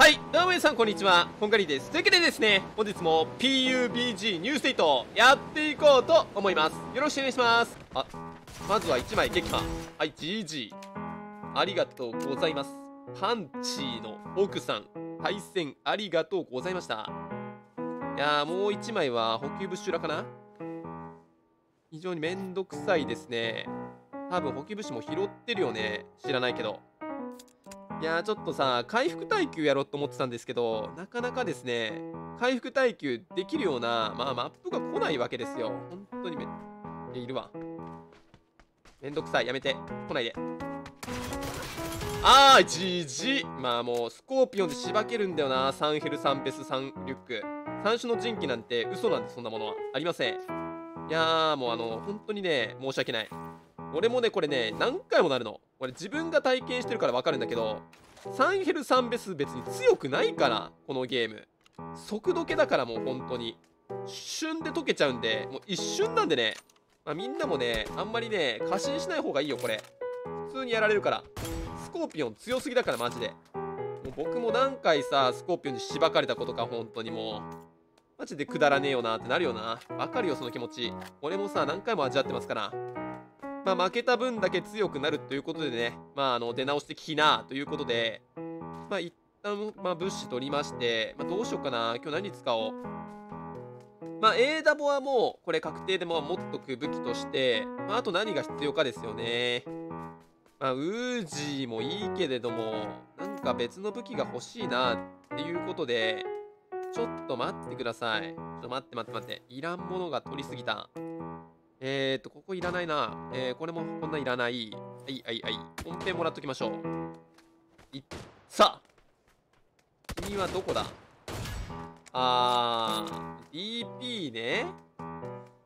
はい、どうも皆さんこんにちは、こんがりです。というわけでですね、本日も PUBG ニューステイトやっていこうと思います。よろしくお願いします。あ、まずは1枚撃破。はい、GG。ありがとうございます。パンチーの奥さん、対戦ありがとうございました。いやー、もう1枚は補給物資裏かな非常にめんどくさいですね。多分補給物資も拾ってるよね。知らないけど。いやちょっとさ、回復耐久やろうと思ってたんですけど、なかなかですね、回復耐久できるような、まあ、マップが来ないわけですよ。本当にめ、いるわ。めんどくさい。やめて。来ないで。あー、じじまあもう、スコーピオンでしばけるんだよな。サンヘル、サンペス、サンリュック。三種の神器なんて嘘なんで、そんなものは。ありません。いやー、もうあの、本当にね、申し訳ない。俺もね、これね、何回もなるの。俺自分が体験してるからわかるんだけど、サンヘルサンベス別に強くないから、このゲーム。速度系だからもう本当に。瞬で溶けちゃうんで、もう一瞬なんでね、まあ、みんなもね、あんまりね、過信しない方がいいよ、これ。普通にやられるから。スコーピオン強すぎだから、マジで。もう僕も何回さ、スコーピオンにしばかれたことか、本当にもう。マジでくだらねえよなってなるよな。わかるよ、その気持ち。俺もさ、何回も味わってますから。まあ、負けた分だけ強くなるということでね、まあ、あの、出直してきなということで、まあ、一旦、まあ、物資取りまして、まあ、どうしようかな。今日何使おう。まあ、A ダボはもう、これ確定でも持っとく武器として、まあ、あと何が必要かですよね。まあ、ウージーもいいけれども、なんか別の武器が欲しいなっていうことで、ちょっと待ってください。ちょっと待って待って待って。いらんものが取りすぎた。えーと、ここいらないな。えー、これもこんないらない。はいはいはい。本編もらっときましょう。いっさ君はどこだ？あー、DP ね。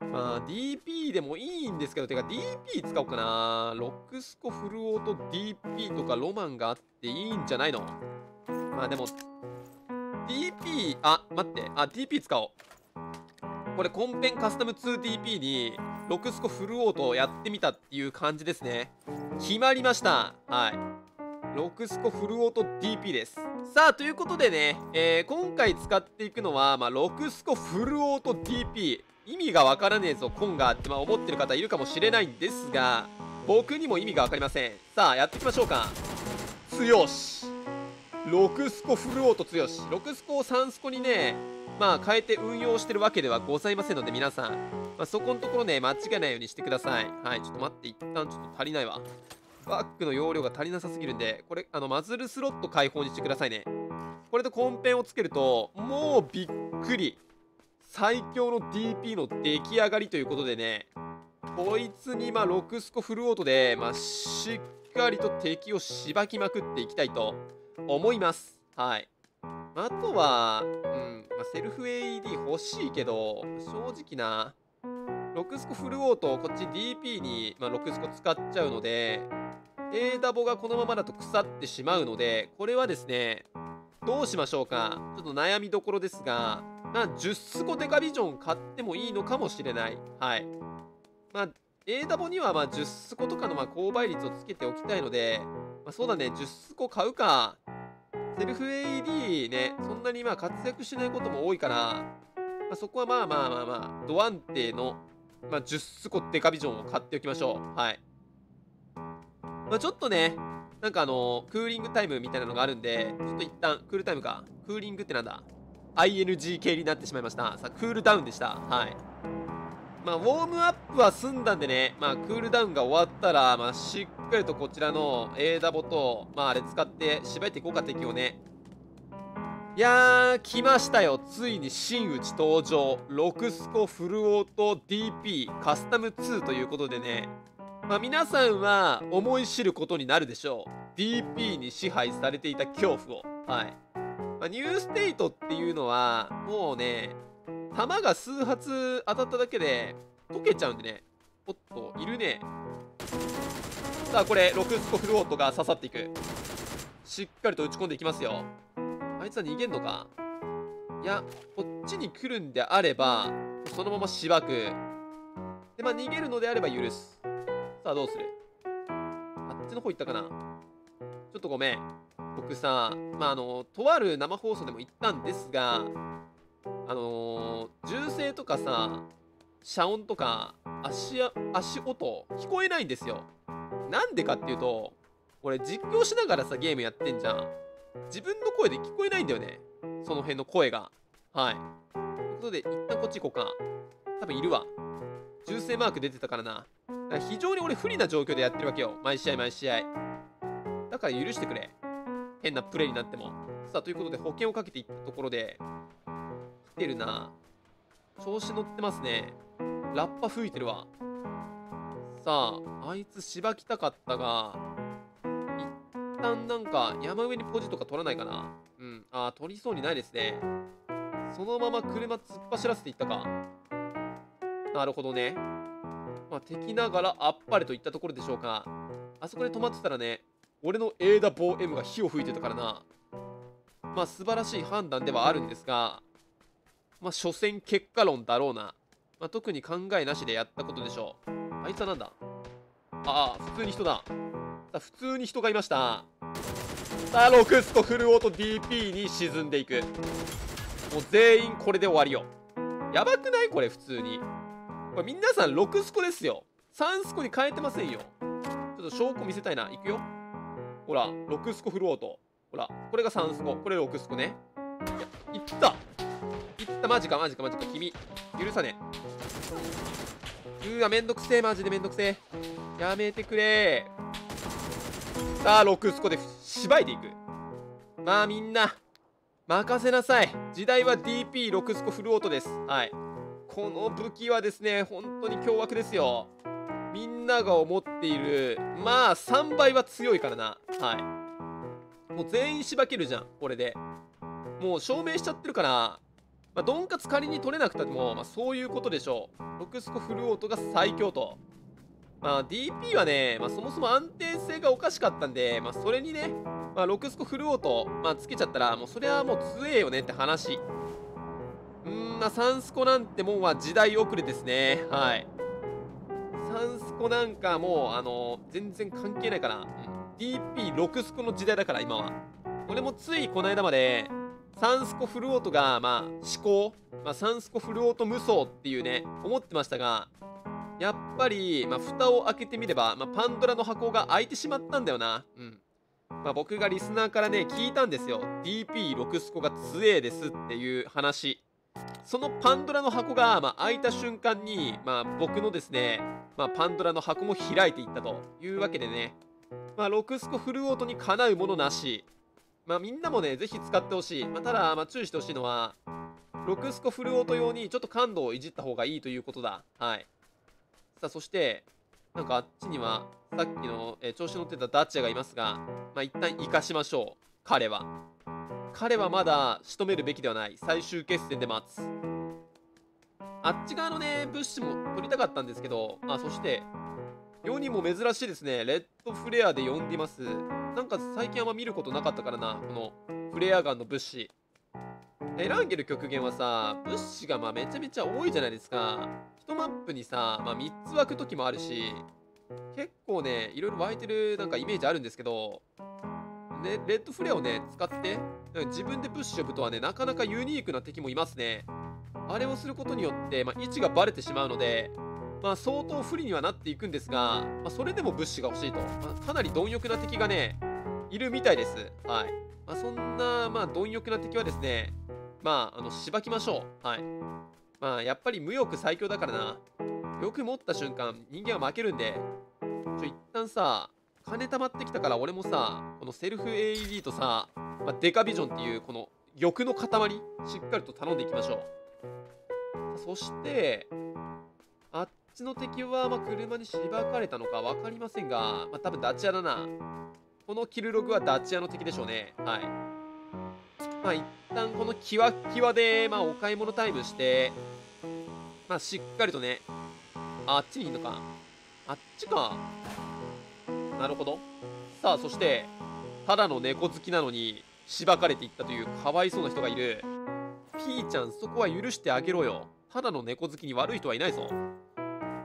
まあ、DP でもいいんですけど、てか DP 使おうかな。ロックスコフルオート DP とかロマンがあっていいんじゃないの？まあでも、DP、あ、待って。あ、DP 使おう。これ、コンペンカスタム 2DP に、ロクスコフルオートやってみたっていう感じですね。決まりました。はい。ロクスコフルオート DP です。さあ、ということでね、えー、今回使っていくのは、まあ、ロクスコフルオート DP。意味がわからねえぞ、コンガって、まあ、思ってる方いるかもしれないんですが、僕にも意味がわかりません。さあ、やっていきましょうか。強し。ロクスコフルオート強し。ロクスコを3スコにね、まあ、変えて運用してるわけではございませんので、皆さん、まあ、そこのところね、間違いないようにしてください。はい、ちょっと待って、一旦ちょっと足りないわ。バックの容量が足りなさすぎるんで、これ、あの、マズルスロット開放にしてくださいね。これとコンペンをつけると、もうびっくり。最強の DP の出来上がりということでね、こいつに、まあ、6スコフルオートで、まあ、しっかりと敵をしばきまくっていきたいと思います。はい。あとは、うん、まあ、セルフ AED 欲しいけど、正直な、6スコフルオート、こっち DP に、まあ、6スコ使っちゃうので、A ダボがこのままだと腐ってしまうので、これはですね、どうしましょうか。ちょっと悩みどころですが、まあ、10スコデカビジョン買ってもいいのかもしれない。はい。まあ、A ダボにはまあ10スコとかのまあ購買率をつけておきたいので、まあ、そうだね、10スコ買うか。セルフ AD ね、そんなにまあ活躍しないことも多いから、まあ、そこはまあまあまあまあ、ド安定の、まあ、10スコデカビジョンを買っておきましょう。はい。まあ、ちょっとね、なんかあのー、クーリングタイムみたいなのがあるんで、ちょっと一旦、クールタイムか。クーリングってなんだ ?ING 系になってしまいました。さあ、クールダウンでした。はい。まあ、ウォームアップは済んだんでね、まあ、クールダウンが終わったら、まあ、しっかりとこちらの A ダボと、まあ、あれ使って縛っていこうか、敵をね。いやー、来ましたよ。ついに真打ち登場。6スコフルオート DP カスタム2ということでね。まあ、皆さんは思い知ることになるでしょう。DP に支配されていた恐怖を。はい。まあ、ニューステイトっていうのは、もうね、弾が数発当たっただけで溶けちゃうんでね。おっと、いるね。さあ、これ、6スコフルオートが刺さっていく。しっかりと打ち込んでいきますよ。あいつは逃げんのか？いや、こっちに来るんであれば、そのまましばく。で、まあ、逃げるのであれば許す。さあ、どうする？あっちの方行ったかな？ちょっとごめん。僕さ、まあ、あの、とある生放送でも言ったんですが、あのー、銃声とかさ、遮音とか、足、足音、聞こえないんですよ。なんでかっていうと、俺実況しながらさ、ゲームやってんじゃん。自分の声で聞こえないんだよね。その辺の声が。はい。ということで、一旦こっち行こうか。多分いるわ。銃声マーク出てたからな。だから非常に俺不利な状況でやってるわけよ。毎試合毎試合。だから許してくれ。変なプレイになっても。さあ、ということで保険をかけていったところで、来てるな。調子乗ってますね。ラッパ吹いてるわ。さあ、あいつ芝来たかったが、一旦なんか山上にポジとか取らないかな。うん。ああ、取りそうにないですね。そのまま車突っ走らせていったか。なるほどね。まあ、敵ながらあっぱれといったところでしょうか。あそこで止まってたらね、俺の A ダボー M が火を吹いてたからな。まあ素晴らしい判断ではあるんですが、まあ所詮結果論だろうな。まあ、特に考えなしでやったことでしょう。あいつはなんだ？ああ、普通に人だ。普通に人がいました。さあ、ロクスコフルオート DP に沈んでいく。もう全員これで終わりよ。やばくない？これ普通に。これ皆さん6スコですよ。3スコに変えてませんよ。ちょっと証拠見せたいな。いくよ。ほら、6スコフルオート。ほら、これが3スコ。これ6スコね。いや、いった、マジか、マジか、マジか。君、許さね。うわ、めんどくせえ、マジでめんどくせえ。やめてくれさあ、6スコでしばいていく。まあ、みんな、任せなさい。時代は DP6 スコフルオートです。はい。この武器はですね、本当に凶悪ですよ。みんなが思っている、まあ3倍は強いからな。はい。もう全員しばけるじゃん、これで。もう証明しちゃってるから、まあ、ドンカツ仮に取れなくても、まあ、そういうことでしょう。ロクスコフルオートが最強と。まあ、DP はね、まあ、そもそも安定性がおかしかったんで、まあ、それにね、まあ、ロクスコフルオート、まあ、つけちゃったら、もうそれはもう強えよねって話。うんまあサンスコなんてもんは時代遅れですねはいサンスコなんかもうあの全然関係ないかな、うん、DP6 スコの時代だから今は俺もついこの間までサンスコフルオートがまあ思考、まあ、サンスコフルオート無双っていうね思ってましたがやっぱり、まあ、蓋を開けてみれば、まあ、パンドラの箱が開いてしまったんだよな。うん。まあ、僕がリスナーからね聞いたんですよ。DP6 スコが強えですっていう話。そのパンドラの箱が、まあ、開いた瞬間に、まあ、僕のですね、まあ、パンドラの箱も開いていったというわけでね、まあ、ロクスコフルオートにかなうものなし、まあ、みんなもね、ぜひ使ってほしい。まあ、ただ、まあ、注意してほしいのは、ロクスコフルオート用にちょっと感度をいじった方がいいということだ。はい。さあ、そして、なんかあっちには、さっきの、えー、調子乗ってたダッチャがいますが、まあ、一旦生かしましょう。彼は。彼はまだ仕留めるべきではない最終決戦で待つあっち側のね物資も取りたかったんですけどあそして世にも珍しいですねレッドフレアで呼んでいますなんか最近あんま見ることなかったからなこのフレアガンの物資エランゲル極限はさ物資がまあめちゃめちゃ多いじゃないですか1マップにさ、まあ、3つ湧く時もあるし結構ねいろいろ湧いてるなんかイメージあるんですけどね、レッドフレアをね、使って、自分でプッシュ呼ぶとはね、なかなかユニークな敵もいますね。あれをすることによって、まあ、位置がバレてしまうので、まあ、相当不利にはなっていくんですが、まあ、それでも物資が欲しいと。まあ、かなり貪欲な敵がね、いるみたいです。はい。まあ、そんな、まあ、貪欲な敵はですね、まあ、あの、しばきましょう。はい。まあ、やっぱり無欲最強だからな。よく持った瞬間、人間は負けるんで、ちょ、一旦さ、金貯まってきたから俺もさこのセルフ AED とさ、まあ、デカビジョンっていうこの欲の塊しっかりと頼んでいきましょうそしてあっちの敵はま車にしばかれたのか分かりませんが、まあ、多分ダチアだなこのキルログはダチアの敵でしょうね。はい。まあ一旦このキワキワでまあお買い物タイムしてまあしっかりとねあっちにいるのか。あっちか。なるほど。さあそしてただの猫好きなのにしばかれていったというかわいそうな人がいる。ピーちゃんそこは許してあげろよ。ただの猫好きに悪い人はいないぞ。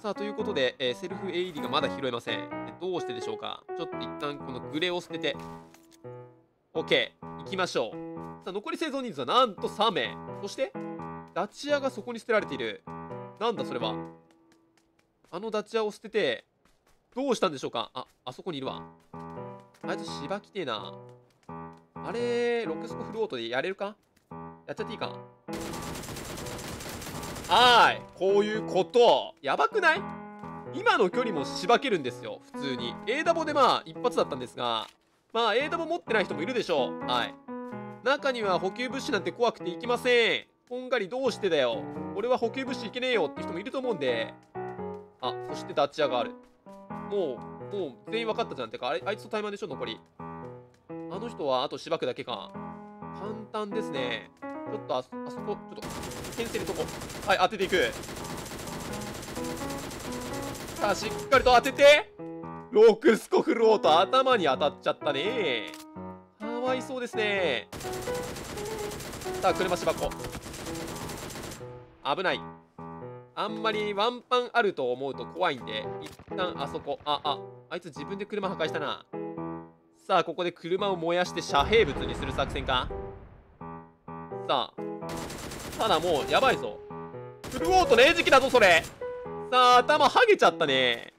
さあということで、えー、セルフ AED がまだ拾えません。どうしてでしょうか？ちょっと一旦このグレを捨てて。OK 行きましょう。さあ残り生存人数はなんと3名。そしてダチアがそこに捨てられている。なんだそれは？あのダチアを捨ててどうしたんでしょうか？ああそこにいるわ。あいつ芝来てえな。あれロックスコフルオートでやれるか？やっちゃっていいか？はい。こういうこと。やばくない？今の距離もしばけるんですよ。普通に。A ダボでまあ一発だったんですが。まあ A ダボ持ってない人もいるでしょう。はい。中には補給物資なんて怖くて行きません。こんがりどうしてだよ。俺は補給物資行けねえよ。って人もいると思うんで。あそしてダッチアがある。もうもう全員分かったじゃん。てかあれあいつとタイマーでしょ残り。あの人はあとしばくだけか。簡単ですね。ちょっとあそこちょっと牽制るとこ。はい当てていく。さあしっかりと当てて。ロークスコフルオート頭に当たっちゃったね。かわいそうですね。さあ車芝子危ない。あんまりワンパンあると思うと怖いんで一旦あそこ。あああいつ自分で車破壊したな。さあここで車を燃やして遮蔽物にする作戦か。さあただもうやばいぞ。フルオートの餌食だぞそれ。さあ頭はげちゃったね。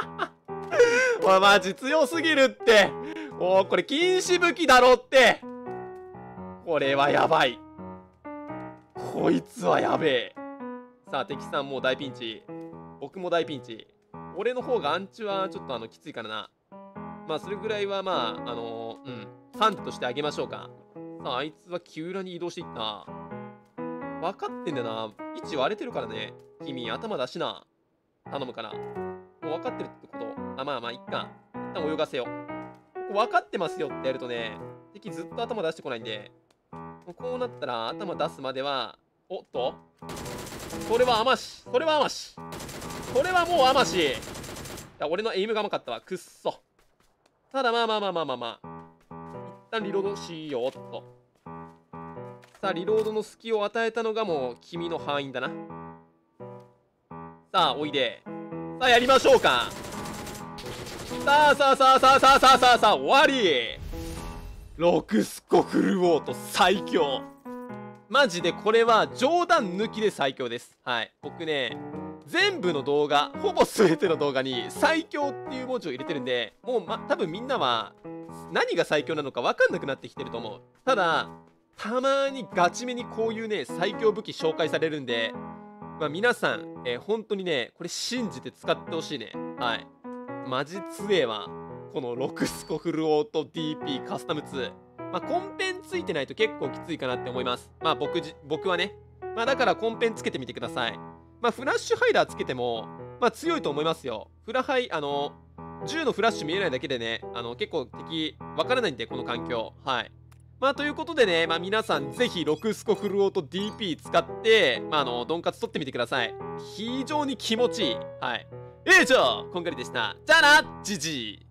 おいマジ強すぎるって。おおこれ禁止武器だろって。これはやばい。こいつはやべえ。さあ敵さんもう大ピンチ。僕も大ピンチ。俺の方がアンチはちょっとあのきついからな。まあそれぐらいはまああのー、うん。ハンとしてあげましょうか。さあいつは急裏に移動していった。分かってんだよな。位置割れてるからね。君頭出しな。頼むから。もう分かってるってこと。あまあまあいっか。一旦泳がせよう。分かってますよってやるとね敵ずっと頭出してこないんで。こうなったら頭出すまではおっと。それは甘しそれは甘しそれはもう甘しいや俺のエイムが甘かったわ。くっそ。ただまあまあまあまあまあまあ。旦リロードしようっと。さあリロードの隙を与えたのがもう君の範囲だな。さあおいで。さあやりましょうか。さあさあさあさあさあさあさあさあ終わりロクスコフルオート最強マジでこれは冗談抜きで最強ですはい僕ね全部の動画ほぼ全ての動画に最強っていう文字を入れてるんでもう、ま、多分みんなは何が最強なのか分かんなくなってきてると思う。ただたまにガチめにこういうね最強武器紹介されるんでまあ、皆さん、えー、本当にねこれ信じて使ってほしいね。はい。マジ強えわこのロクスコフルオート DP カスタム2まあコンペンついてないと結構きついかなって思います。まあ僕僕はね。まあだからコンペンつけてみてください。まあフラッシュハイダーつけてもまあ強いと思いますよ。フラハイあの銃のフラッシュ見えないだけでねあの結構敵わからないんでこの環境はいまあということでね、まあ皆さんぜひロクスコフルオート DP 使って、まああの、ドンカツ取ってみてください。非常に気持ちいい。はい。以上、こんがりでした。じゃあな、じじい。